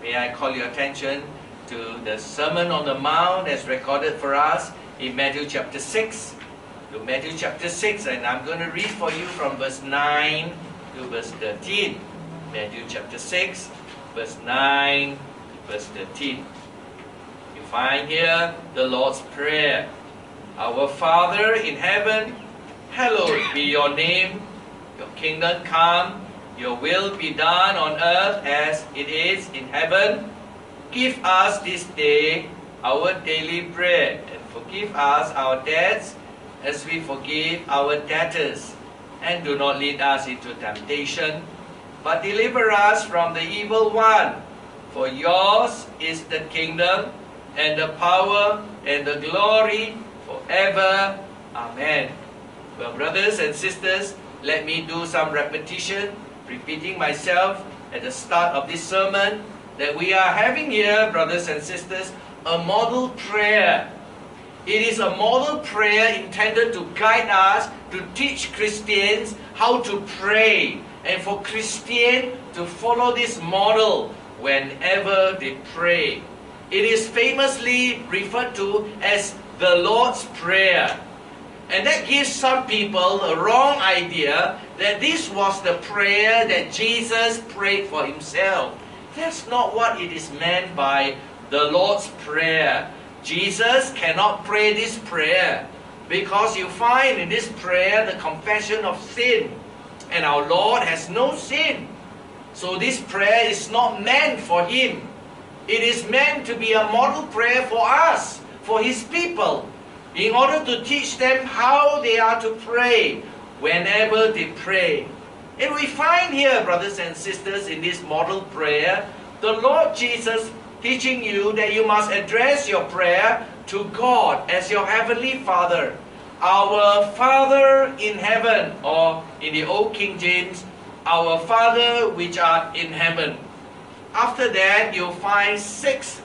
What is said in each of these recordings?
May I call your attention to the Sermon on the Mount as recorded for us in Matthew chapter 6. To Matthew chapter 6, and I'm going to read for you from verse 9 to verse 13. Matthew chapter 6, verse 9 to verse 13. You find here the Lord's Prayer. Our Father in heaven, hallowed be your name. Your kingdom come, your will be done on earth as it is in heaven. Give us this day our daily bread, and forgive us our debts as we forgive our debtors. And do not lead us into temptation, but deliver us from the evil one. For yours is the kingdom, and the power, and the glory forever. Amen. Well, brothers and sisters, let me do some repetition, repeating myself at the start of this sermon that we are having here, brothers and sisters, a model prayer. It is a model prayer intended to guide us, to teach Christians how to pray, and for Christians to follow this model whenever they pray. It is famously referred to as the Lord's Prayer. And that gives some people a wrong idea that this was the prayer that Jesus prayed for himself. That's not what it is meant by the Lord's Prayer. Jesus cannot pray this prayer because you find in this prayer the confession of sin. And our Lord has no sin. So this prayer is not meant for him. It is meant to be a model prayer for us, for his people, in order to teach them how they are to pray whenever they pray. And we find here, brothers and sisters, in this model prayer, the Lord Jesus teaching you that you must address your prayer to God as your heavenly Father. Our Father in heaven, or in the Old King James, our Father which art in heaven. After that, you'll find six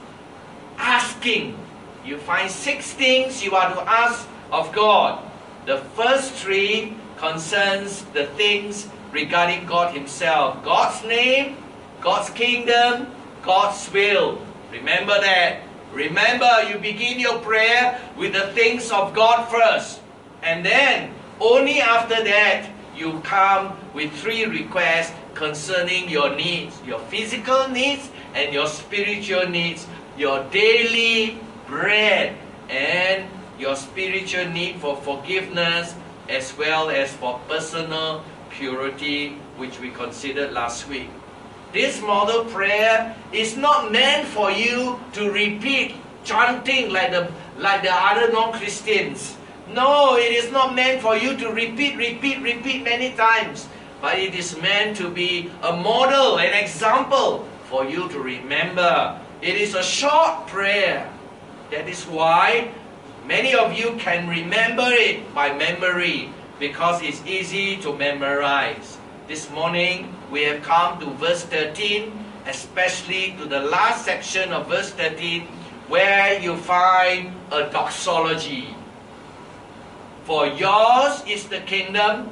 asking. You find six things you are to ask of God. The first three concerns the things regarding God Himself. God's name, God's kingdom, God's will. Remember that. Remember, you begin your prayer with the things of God first. And then, only after that, you come with three requests concerning your needs your physical needs and your spiritual needs, your daily bread, and your spiritual need for forgiveness as well as for personal purity, which we considered last week. This model prayer is not meant for you to repeat chanting like the, like the other non-Christians. No, it is not meant for you to repeat, repeat, repeat many times. But it is meant to be a model, an example for you to remember. It is a short prayer. That is why many of you can remember it by memory because it's easy to memorize. This morning we have come to verse 13, especially to the last section of verse 13, where you find a doxology. For yours is the kingdom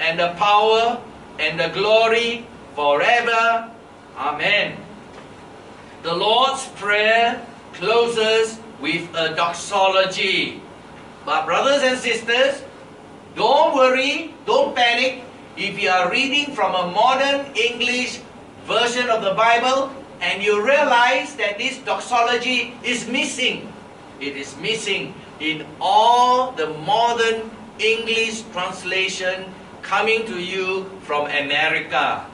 and the power and the glory forever. Amen. The Lord's Prayer closes with a doxology. But brothers and sisters, don't worry, don't panic. If you are reading from a modern English version of the Bible and you realize that this doxology is missing, it is missing in all the modern English translation coming to you from America.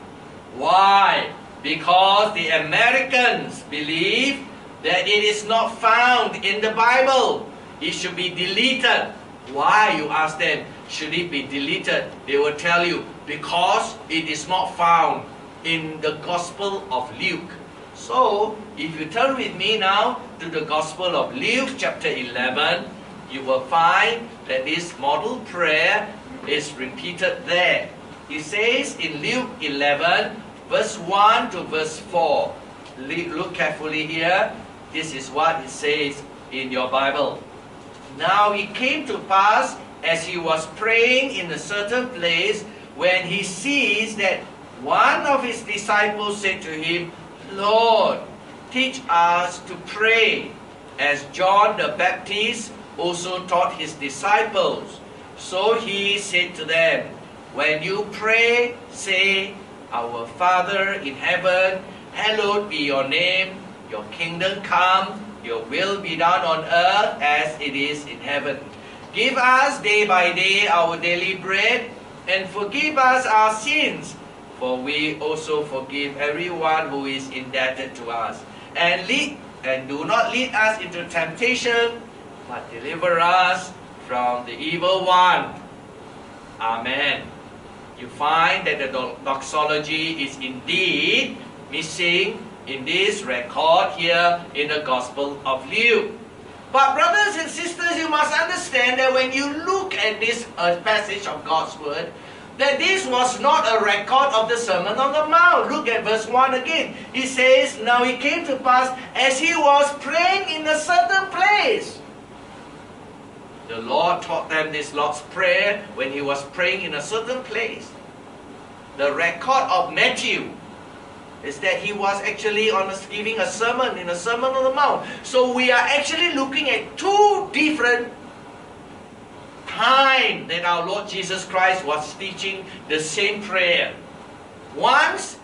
Why? Because the Americans believe that it is not found in the Bible. It should be deleted. Why, you ask them, should it be deleted? They will tell you, because it is not found in the Gospel of Luke. So, if you turn with me now to the Gospel of Luke, chapter 11, you will find that this model prayer is repeated there. He says in Luke 11, verse 1 to verse 4. Look carefully here. This is what it says in your Bible. Now it came to pass as he was praying in a certain place when he sees that one of his disciples said to him, Lord, teach us to pray as John the Baptist also taught his disciples. So he said to them, When you pray, say, Our Father in heaven, hallowed be your name, your kingdom come, your will be done on earth as it is in heaven. Give us day by day our daily bread, and forgive us our sins, for we also forgive everyone who is indebted to us. And lead and do not lead us into temptation, but deliver us from the evil one. Amen. You find that the doxology is indeed missing in this record here in the Gospel of Luke. But brothers and sisters, you must understand that when you look at this uh, passage of God's Word, that this was not a record of the Sermon on the Mount. Look at verse 1 again. He says, Now it came to pass as he was praying in a certain place. The Lord taught them this Lord's Prayer when he was praying in a certain place. The record of Matthew is that he was actually on a, giving a sermon in a Sermon on the Mount. So we are actually looking at two different time that our Lord Jesus Christ was teaching the same prayer. Once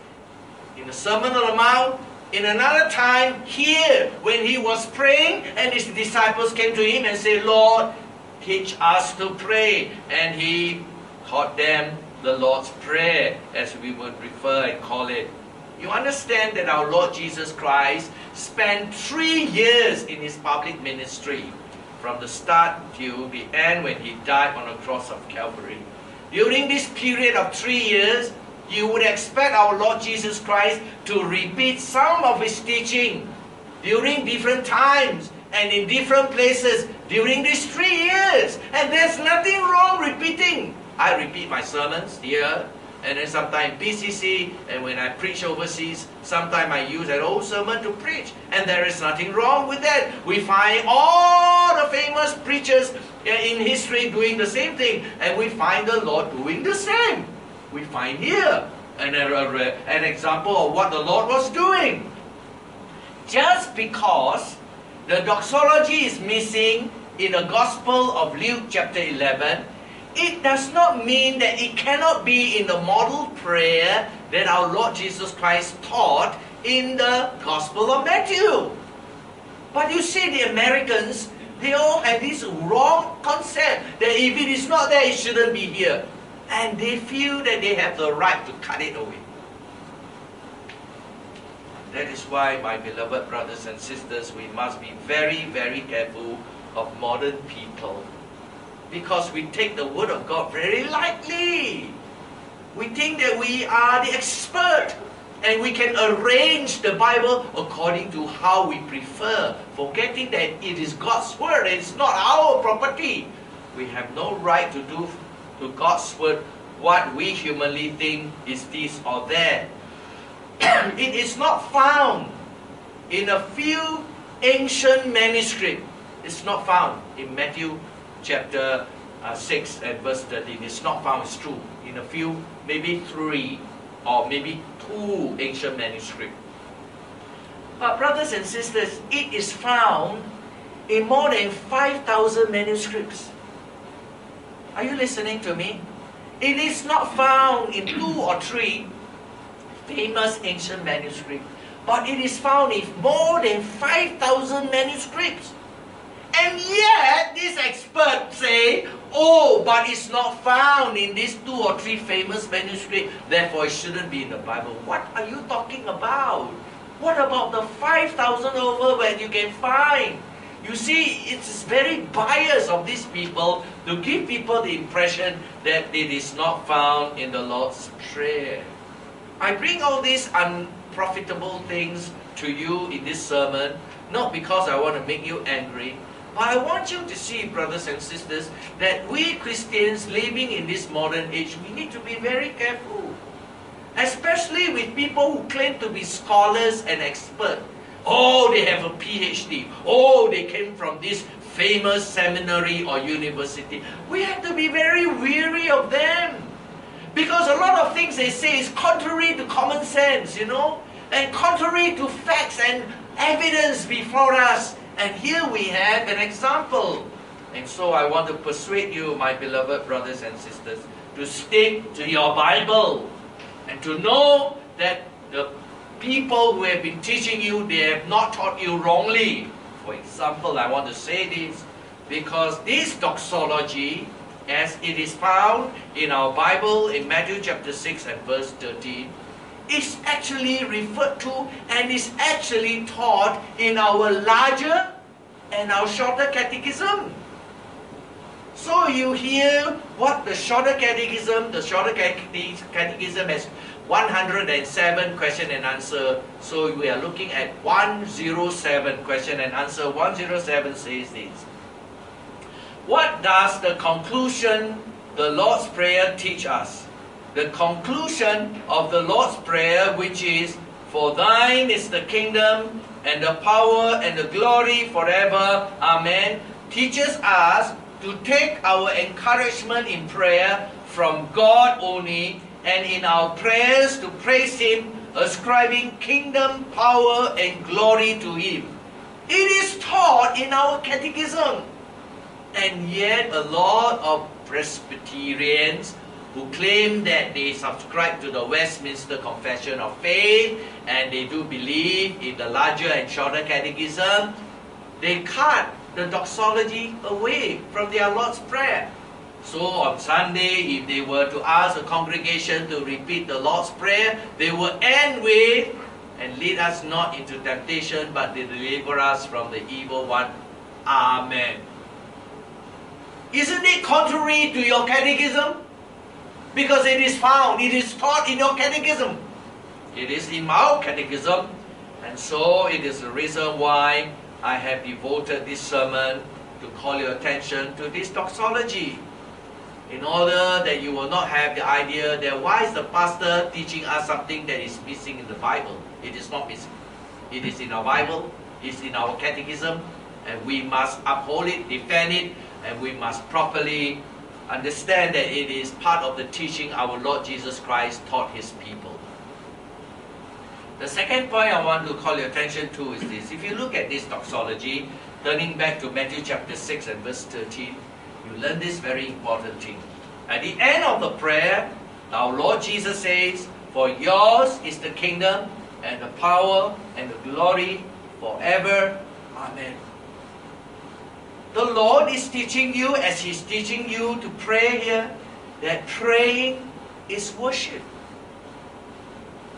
in the Sermon on the Mount, in another time here when he was praying and his disciples came to him and said, Lord, teach us to pray. And he taught them the Lord's Prayer as we would refer and call it. You understand that our Lord Jesus Christ spent three years in his public ministry from the start till the end when he died on the cross of Calvary. During this period of three years, you would expect our Lord Jesus Christ to repeat some of his teaching during different times and in different places during these three years. And there's nothing wrong repeating. I repeat my sermons here and then sometimes BCC, and when I preach overseas, sometimes I use an old sermon to preach, and there is nothing wrong with that. We find all the famous preachers in history doing the same thing, and we find the Lord doing the same. We find here an, an example of what the Lord was doing. Just because the doxology is missing in the Gospel of Luke chapter 11, it does not mean that it cannot be in the model prayer that our Lord Jesus Christ taught in the Gospel of Matthew. But you see, the Americans, they all have this wrong concept that if it is not there, it shouldn't be here. And they feel that they have the right to cut it away. That is why, my beloved brothers and sisters, we must be very, very careful of modern people because we take the Word of God very lightly. We think that we are the expert and we can arrange the Bible according to how we prefer, forgetting that it is God's Word, and it's not our property. We have no right to do to God's Word what we humanly think is this or that. it is not found in a few ancient manuscripts. It's not found in Matthew chapter uh, 6 and verse 13 is not found. It's true. In a few, maybe three or maybe two ancient manuscripts. But brothers and sisters, it is found in more than 5,000 manuscripts. Are you listening to me? It is not found in two or three famous ancient manuscripts, but it is found in more than 5,000 manuscripts. And yet, these experts say, oh, but it's not found in these two or three famous manuscripts, therefore it shouldn't be in the Bible. What are you talking about? What about the 5,000 over where you can find? You see, it's very biased of these people to give people the impression that it is not found in the Lord's Prayer. I bring all these unprofitable things to you in this sermon, not because I want to make you angry, but I want you to see, brothers and sisters, that we Christians living in this modern age, we need to be very careful. Especially with people who claim to be scholars and experts. Oh, they have a PhD. Oh, they came from this famous seminary or university. We have to be very weary of them. Because a lot of things they say is contrary to common sense, you know. and contrary to facts and evidence before us. And here we have an example. And so I want to persuade you, my beloved brothers and sisters, to stick to your Bible and to know that the people who have been teaching you, they have not taught you wrongly. For example, I want to say this because this doxology, as it is found in our Bible in Matthew chapter 6 and verse 13, is actually referred to and is actually taught in our larger and our shorter catechism. So you hear what the shorter catechism, the shorter catechism has 107 question and answer. So we are looking at 107 question and answer. 107 says this. What does the conclusion, the Lord's Prayer teach us? The conclusion of the Lord's Prayer, which is, For thine is the kingdom and the power and the glory forever. Amen. Teaches us to take our encouragement in prayer from God only and in our prayers to praise Him, ascribing kingdom, power, and glory to Him. It is taught in our catechism. And yet, a lot of Presbyterians who claim that they subscribe to the Westminster Confession of Faith and they do believe in the larger and shorter catechism, they cut the doxology away from their Lord's Prayer. So on Sunday, if they were to ask a congregation to repeat the Lord's Prayer, they will end with, and lead us not into temptation, but deliver us from the evil one. Amen. Isn't it contrary to your catechism? Because it is found, it is taught in your catechism. It is in our catechism. And so it is the reason why I have devoted this sermon to call your attention to this doxology in order that you will not have the idea that why is the pastor teaching us something that is missing in the Bible? It is not missing. It is in our Bible, it's in our catechism, and we must uphold it, defend it, and we must properly understand that it is part of the teaching our Lord Jesus Christ taught his people. The second point I want to call your attention to is this. If you look at this doxology, turning back to Matthew chapter 6 and verse 13, you learn this very important thing. At the end of the prayer, our Lord Jesus says, For yours is the kingdom and the power and the glory forever. Amen. The Lord is teaching you, as He's teaching you to pray here, that praying is worship.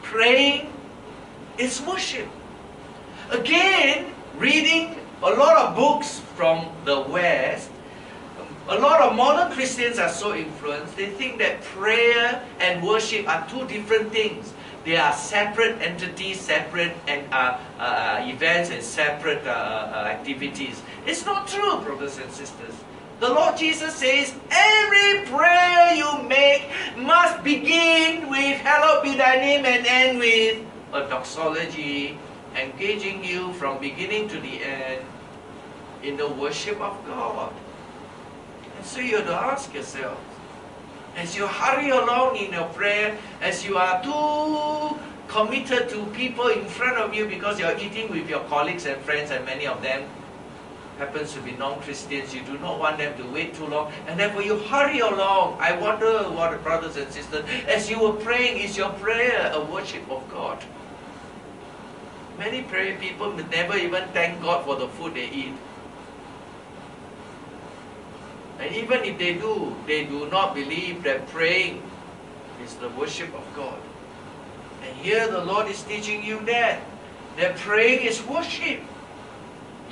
Praying is worship. Again, reading a lot of books from the West, a lot of modern Christians are so influenced, they think that prayer and worship are two different things. They are separate entities, separate and, uh, uh, events, and separate uh, uh, activities. It's not true, brothers and sisters. The Lord Jesus says, every prayer you make must begin with, Hallowed be thy name, and end with a doxology, engaging you from beginning to the end in the worship of God. And so you have to ask yourself, as you hurry along in your prayer, as you are too committed to people in front of you because you're eating with your colleagues and friends and many of them happens to be non-Christians, you do not want them to wait too long, and therefore you hurry along. I wonder what brothers and sisters, as you were praying, is your prayer a worship of God? Many prayer people never even thank God for the food they eat. And even if they do, they do not believe that praying is the worship of God. And here the Lord is teaching you that, that praying is worship.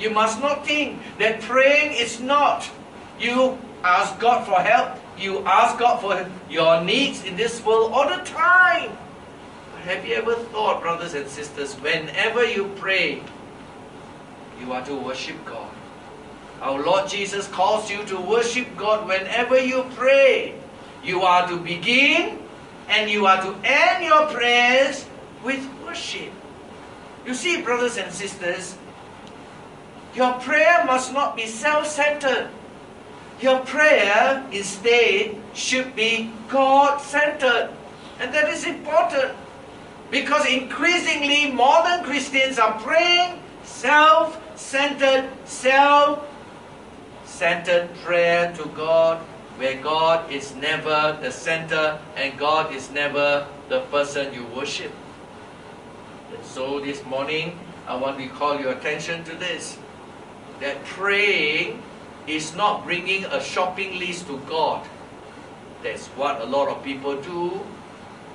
You must not think that praying is not. You ask God for help, you ask God for your needs in this world all the time. But have you ever thought, brothers and sisters, whenever you pray, you are to worship God. Our Lord Jesus calls you to worship God whenever you pray. You are to begin and you are to end your prayers with worship. You see, brothers and sisters, your prayer must not be self centered. Your prayer instead should be God centered. And that is important. Because increasingly modern Christians are praying self-centered, self-centered prayer to God where God is never the center and God is never the person you worship. And so this morning, I want to call your attention to this that praying is not bringing a shopping list to God. That's what a lot of people do.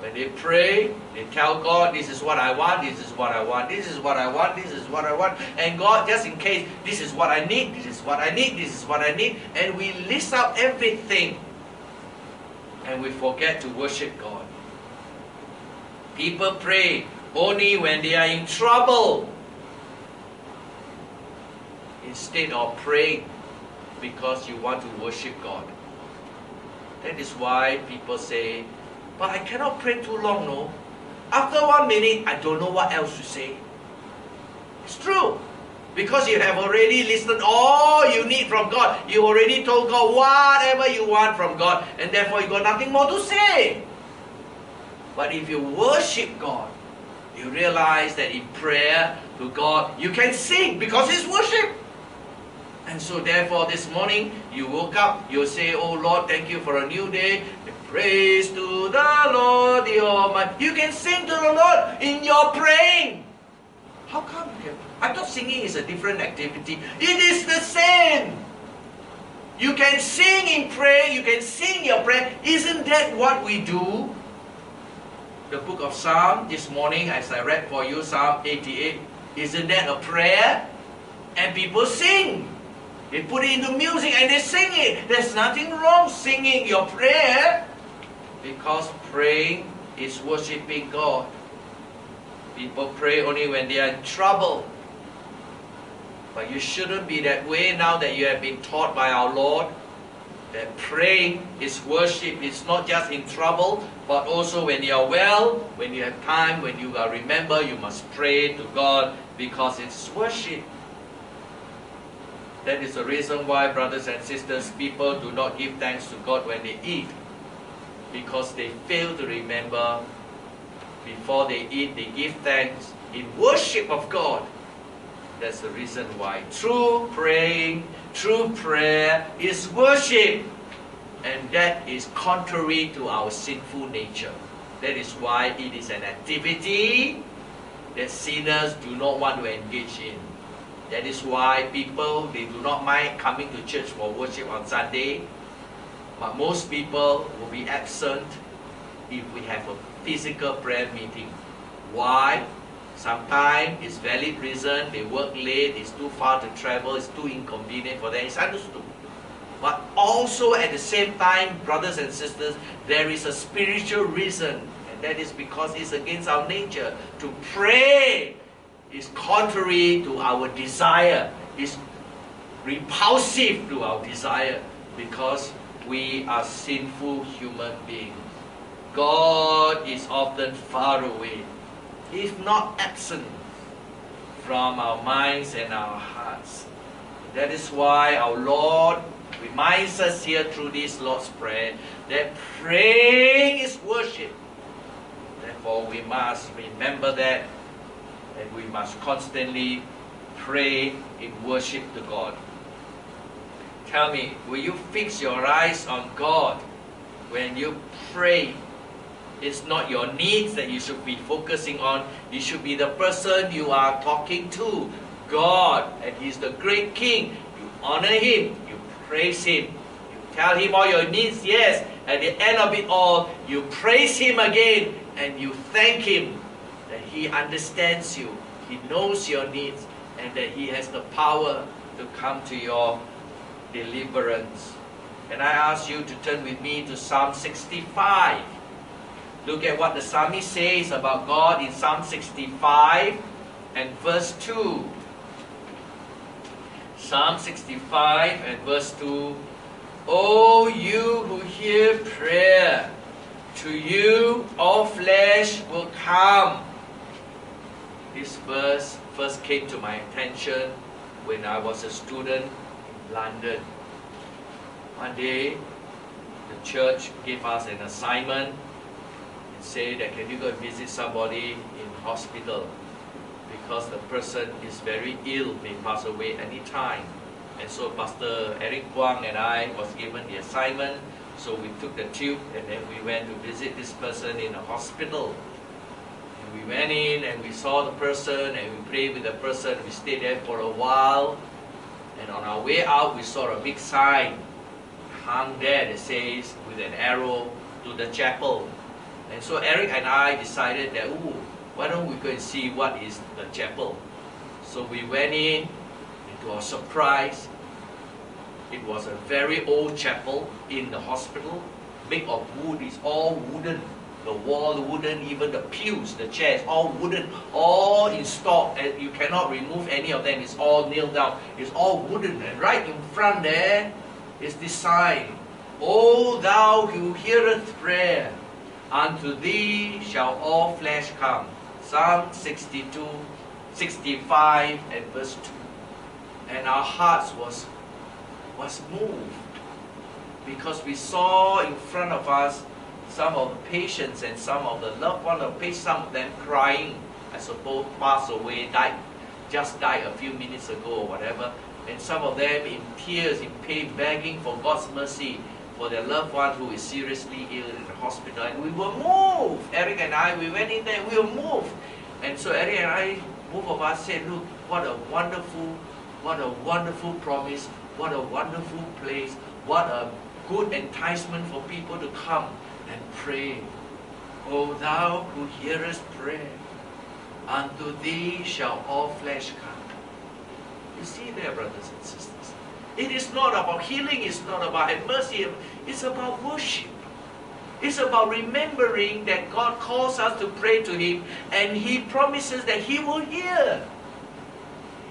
When they pray, they tell God, This is what I want, this is what I want, this is what I want, this is what I want. And God, just in case, this is what I need, this is what I need, this is what I need. And we list out everything. And we forget to worship God. People pray only when they are in trouble instead of praying because you want to worship God. That is why people say, but I cannot pray too long, no. After one minute, I don't know what else to say. It's true. Because you have already listened all you need from God. You already told God whatever you want from God. And therefore you got nothing more to say. But if you worship God, you realize that in prayer to God, you can sing because it's worship. And so therefore this morning, you woke up, you say, Oh Lord, thank you for a new day. Praise to the Lord the Almighty. You can sing to the Lord in your praying. How come? I thought singing is a different activity. It is the same. You can sing in prayer, you can sing your prayer. Isn't that what we do? The book of Psalm this morning, as I read for you, Psalm 88, isn't that a prayer? And people sing. They put it into music and they sing it. There's nothing wrong singing your prayer because praying is worshiping God. People pray only when they are in trouble. But you shouldn't be that way now that you have been taught by our Lord that praying is worship. It's not just in trouble, but also when you are well, when you have time, when you are remember, you must pray to God because it's worship. That is the reason why, brothers and sisters, people do not give thanks to God when they eat. Because they fail to remember before they eat, they give thanks in worship of God. That's the reason why true praying, true prayer is worship. And that is contrary to our sinful nature. That is why it is an activity that sinners do not want to engage in. That is why people, they do not mind coming to church for worship on Sunday. But most people will be absent if we have a physical prayer meeting. Why? Sometimes it's valid reason, they work late, it's too far to travel, it's too inconvenient for them, it's understood. But also at the same time, brothers and sisters, there is a spiritual reason, and that is because it's against our nature to pray is contrary to our desire, is repulsive to our desire because we are sinful human beings. God is often far away, if not absent, from our minds and our hearts. That is why our Lord reminds us here through this Lord's Prayer that praying is worship. Therefore, we must remember that and we must constantly pray in worship to God. Tell me, will you fix your eyes on God when you pray? It's not your needs that you should be focusing on. You should be the person you are talking to, God, and He's the great King. You honor Him, you praise Him, you tell Him all your needs, yes. At the end of it all, you praise Him again and you thank Him that He understands you, He knows your needs, and that He has the power to come to your deliverance. And I ask you to turn with me to Psalm 65. Look at what the psalmist says about God in Psalm 65 and verse 2. Psalm 65 and verse 2. O you who hear prayer, to you all flesh will come. This verse first came to my attention when I was a student in London. One day, the church gave us an assignment. And say that can you go and visit somebody in hospital because the person is very ill, may pass away anytime. And so Pastor Eric Kwang and I was given the assignment. So we took the tube and then we went to visit this person in a hospital. We went in and we saw the person and we prayed with the person. We stayed there for a while. And on our way out, we saw a big sign hung there that says with an arrow to the chapel. And so Eric and I decided that, ooh, why don't we go and see what is the chapel? So we went in, and to our surprise, it was a very old chapel in the hospital, made of wood, it's all wooden. The wall the wooden, even the pews, the chairs, all wooden, all installed, and you cannot remove any of them. It's all nailed down. It's all wooden, and right in front there is this sign, O thou who heareth prayer, unto thee shall all flesh come. Psalm 62, 65 and verse 2. And our hearts was, was moved because we saw in front of us some of the patients and some of the loved ones of patients, some of them crying, I suppose passed away, died, just died a few minutes ago or whatever. And some of them in tears, in pain, begging for God's mercy for their loved one who is seriously ill in the hospital. And we were moved. Eric and I, we went in there, we were moved. And so Eric and I, both of us said, look, what a wonderful, what a wonderful promise, what a wonderful place, what a good enticement for people to come and pray. O thou who hearest prayer, unto thee shall all flesh come. You see there, brothers and sisters. It is not about healing, it's not about mercy, it's about worship. It's about remembering that God calls us to pray to Him and He promises that He will hear.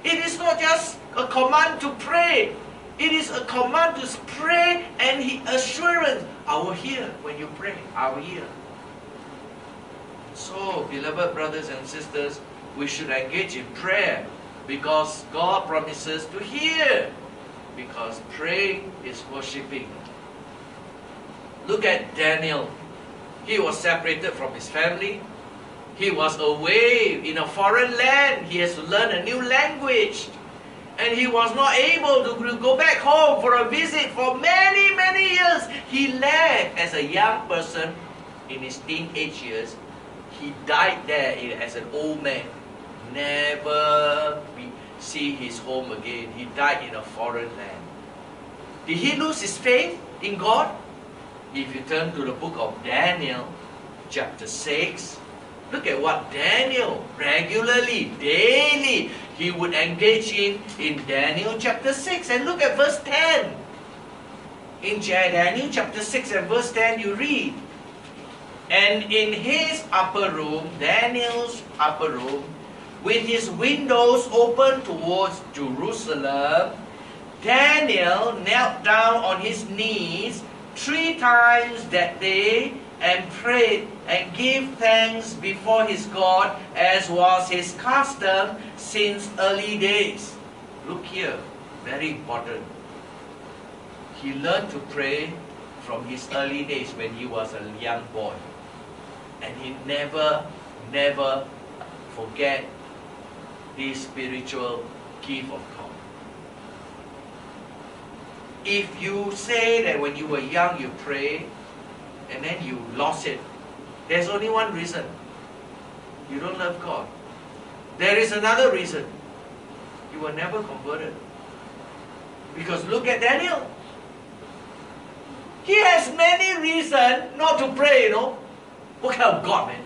It is not just a command to pray, it is a command to pray and He assurance, I will hear when you pray, I will hear. So, beloved brothers and sisters, we should engage in prayer because God promises to hear because praying is worshiping. Look at Daniel. He was separated from his family. He was away in a foreign land. He has to learn a new language. And he was not able to go back home for a visit for many, many years. He left as a young person in his teenage years. He died there as an old man. Never see his home again. He died in a foreign land. Did he lose his faith in God? If you turn to the book of Daniel, chapter 6, look at what Daniel regularly, daily, he would engage in in Daniel chapter 6. And look at verse 10. In Daniel chapter 6 and verse 10, you read, And in his upper room, Daniel's upper room, with his windows open towards Jerusalem, Daniel knelt down on his knees three times that day and prayed and gave thanks before his God as was his custom since early days. Look here, very important. He learned to pray from his early days when he was a young boy. And he never, never forget this spiritual gift of God. If you say that when you were young you pray and then you lost it, there's only one reason. You don't love God. There is another reason. You were never converted. Because look at Daniel. He has many reasons not to pray, you know. What kind of God, man?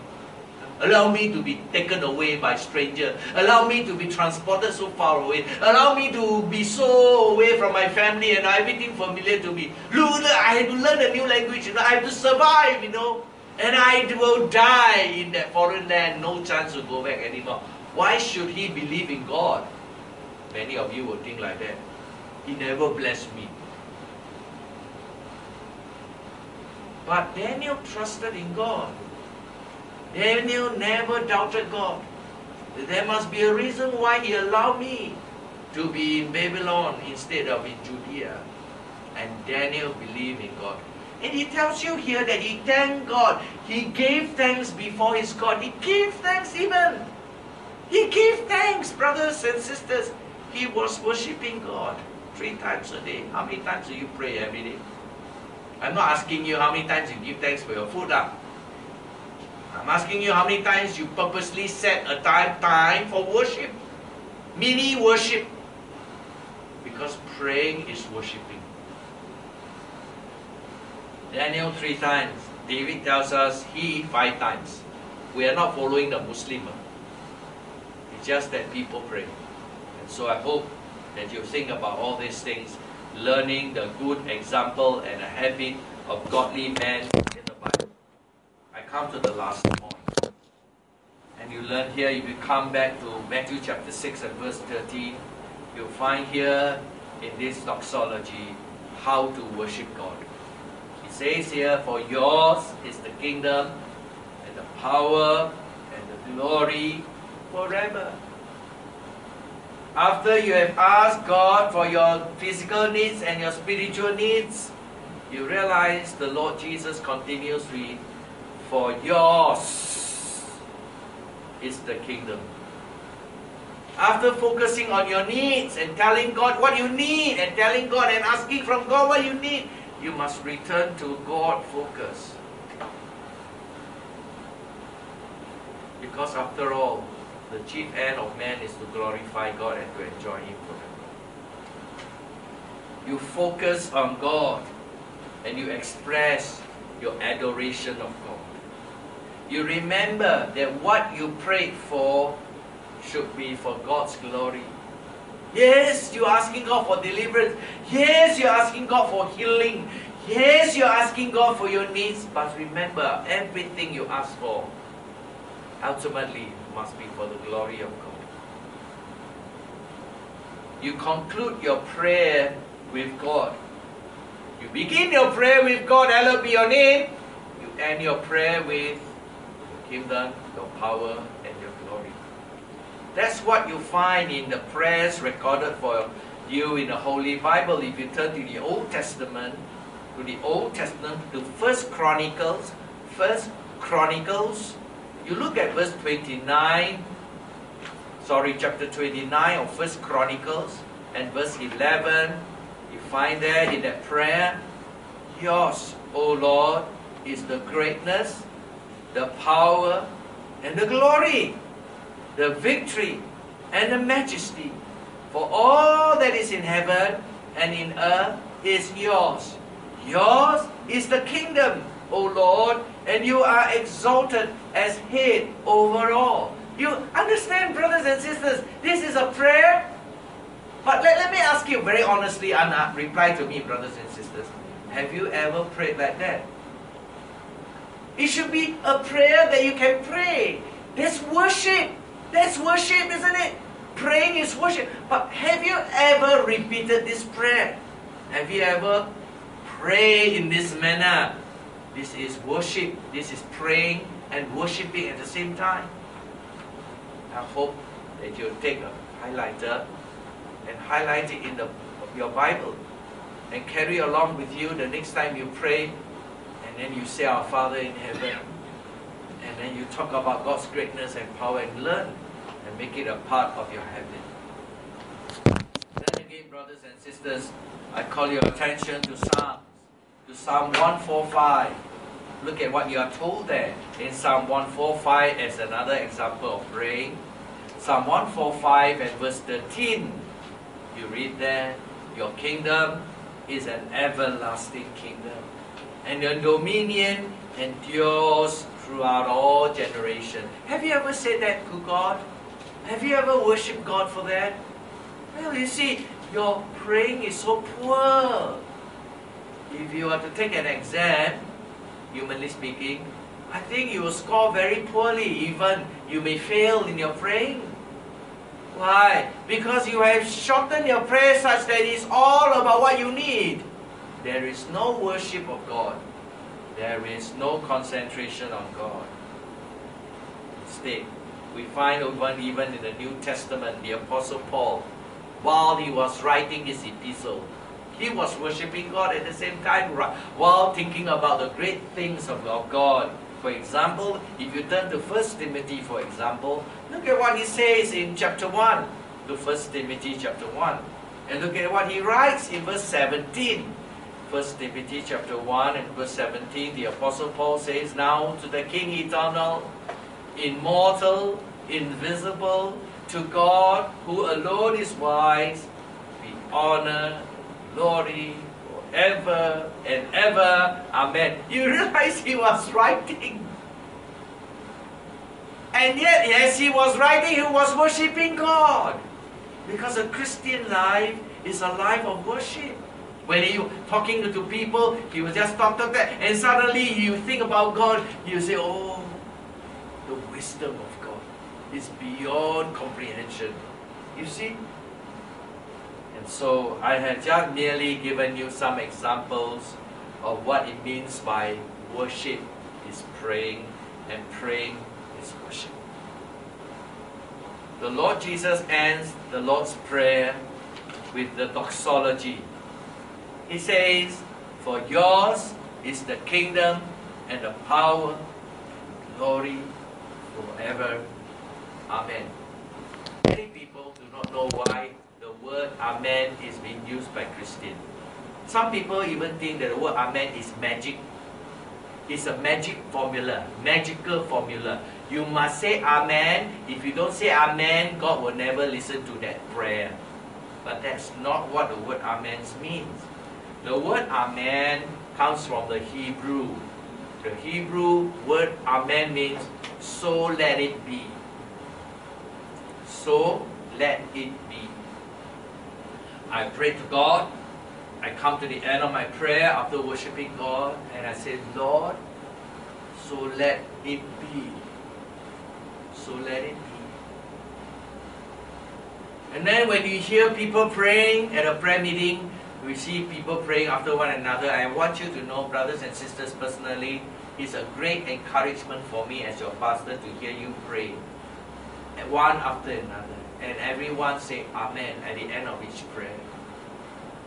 Allow me to be taken away by stranger. Allow me to be transported so far away. Allow me to be so away from my family and everything familiar to me. Look, I have to learn a new language. You know, I have to survive, you know. And I will die in that foreign land. No chance to go back anymore. Why should he believe in God? Many of you will think like that. He never blessed me. But Daniel trusted in God. Daniel never doubted God. There must be a reason why he allowed me to be in Babylon instead of in Judea. And Daniel believed in God. And he tells you here that he thanked God. He gave thanks before his God. He gave thanks even. He gave thanks, brothers and sisters. He was worshipping God three times a day. How many times do you pray every day? I'm not asking you how many times you give thanks for your food. Lah. I'm asking you how many times you purposely set a time, time for worship. Mini worship. Because praying is worshiping. Daniel three times. David tells us he five times. We are not following the Muslim. Ah. It's just that people pray. And so I hope that you think about all these things, learning the good example and a habit of godly men in the Bible. I come to the last point. And you learn here, if you come back to Matthew chapter 6 and verse 13, you'll find here in this doxology how to worship God. It says here, For yours is the kingdom and the power and the glory forever. After you have asked God for your physical needs and your spiritual needs, you realize the Lord Jesus continues with, For yours is the kingdom. After focusing on your needs and telling God what you need and telling God and asking from God what you need, you must return to God focus. Because after all, the chief end of man is to glorify God and to enjoy Him forever. You focus on God and you express your adoration of God. You remember that what you prayed for should be for God's glory. Yes, you're asking God for deliverance. Yes, you're asking God for healing. Yes, you're asking God for your needs. But remember, everything you ask for ultimately must be for the glory of God. You conclude your prayer with God. You begin your prayer with God, hallowed be your name. You end your prayer with kingdom, your power, and your glory. That's what you find in the prayers recorded for you in the Holy Bible. If you turn to the Old Testament, to the Old Testament, to First Chronicles, First Chronicles you look at verse 29, sorry, chapter 29 of First Chronicles and verse 11, you find there in that prayer, Yours, O Lord, is the greatness, the power, and the glory, the victory, and the majesty. For all that is in heaven and in earth is yours. Yours is the kingdom, O Lord, and you are exalted as head over all. You understand, brothers and sisters, this is a prayer. But let, let me ask you very honestly, Anna, reply to me, brothers and sisters. Have you ever prayed like that? It should be a prayer that you can pray. That's worship. That's worship, isn't it? Praying is worship. But have you ever repeated this prayer? Have you ever prayed in this manner? This is worship. This is praying and worshiping at the same time. I hope that you'll take a highlighter and highlight it in the, your Bible and carry along with you the next time you pray then you say our Father in heaven and then you talk about God's greatness and power and learn and make it a part of your habit. Then again, brothers and sisters, I call your attention to Psalms, to Psalm 145. Look at what you are told there in Psalm 145 as another example of praying. Psalm 145 and verse 13, you read there, Your kingdom is an everlasting kingdom, and your dominion endures throughout all generations. Have you ever said that to God? Have you ever worshipped God for that? Well, you see, your praying is so poor. If you are to take an exam, humanly speaking, I think you will score very poorly. Even you may fail in your praying. Why? Because you have shortened your prayer such that it's all about what you need. There is no worship of God. There is no concentration on God. Instead, we find even in the New Testament, the Apostle Paul, while he was writing his epistle, He was worshiping God at the same time while thinking about the great things of God. For example, if you turn to 1 Timothy, for example, look at what he says in chapter 1 to 1 Timothy chapter 1. And look at what he writes in verse 17. 1 Timothy chapter 1 and verse 17, the Apostle Paul says, Now to the King eternal, immortal, invisible, to God who alone is wise, be honor, glory, forever and ever. Amen. You realize he was writing. And yet, as he was writing, he was worshiping God. Because a Christian life is a life of worship. When you talking to people, he will just talk, talk, talk, and suddenly you think about God, you say, oh, the wisdom of God is beyond comprehension. You see? And so I have just merely given you some examples of what it means by worship is praying and praying is worship. The Lord Jesus ends the Lord's Prayer with the doxology. He says, For yours is the kingdom and the power, and glory forever. Amen. Many people do not know why the word Amen is being used by Christians. Some people even think that the word Amen is magic. It's a magic formula, magical formula. You must say Amen. If you don't say Amen, God will never listen to that prayer. But that's not what the word Amen means. The word Amen comes from the Hebrew. The Hebrew word Amen means so let it be. So let it be. I pray to God. I come to the end of my prayer after worshiping God and I say, Lord, so let it be. So let it be. And then when you hear people praying at a prayer meeting, we see people praying after one another. I want you to know, brothers and sisters, personally, it's a great encouragement for me as your pastor to hear you pray one after another. And everyone say Amen at the end of each prayer.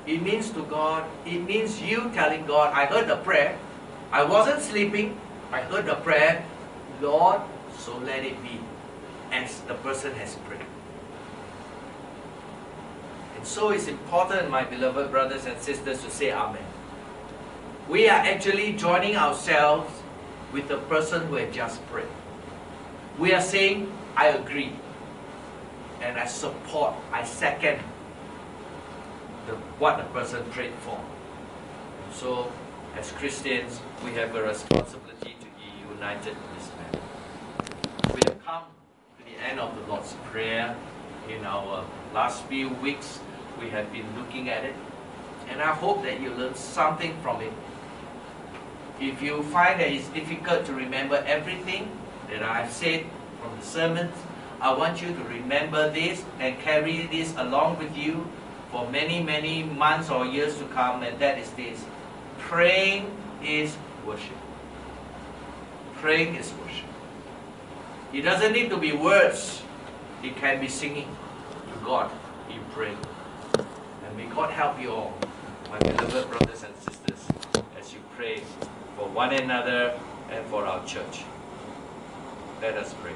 It means to God, it means you telling God, I heard the prayer. I wasn't sleeping. I heard the prayer. Lord, so let it be as the person has prayed. So it's important, my beloved brothers and sisters, to say Amen. We are actually joining ourselves with the person who had just prayed. We are saying, I agree. And I support, I second the, what the person prayed for. So, as Christians, we have a responsibility to be united in this matter. We have come to the end of the Lord's Prayer. In our last few weeks, we have been looking at it. And I hope that you learn something from it if you find that it's difficult to remember everything that I've said from the sermons, I want you to remember this and carry this along with you for many, many months or years to come, and that is this. Praying is worship. Praying is worship. It doesn't need to be words. It can be singing to God in prayer. And may God help you all, my beloved brothers and sisters, as you pray for one another and for our church. Let us pray.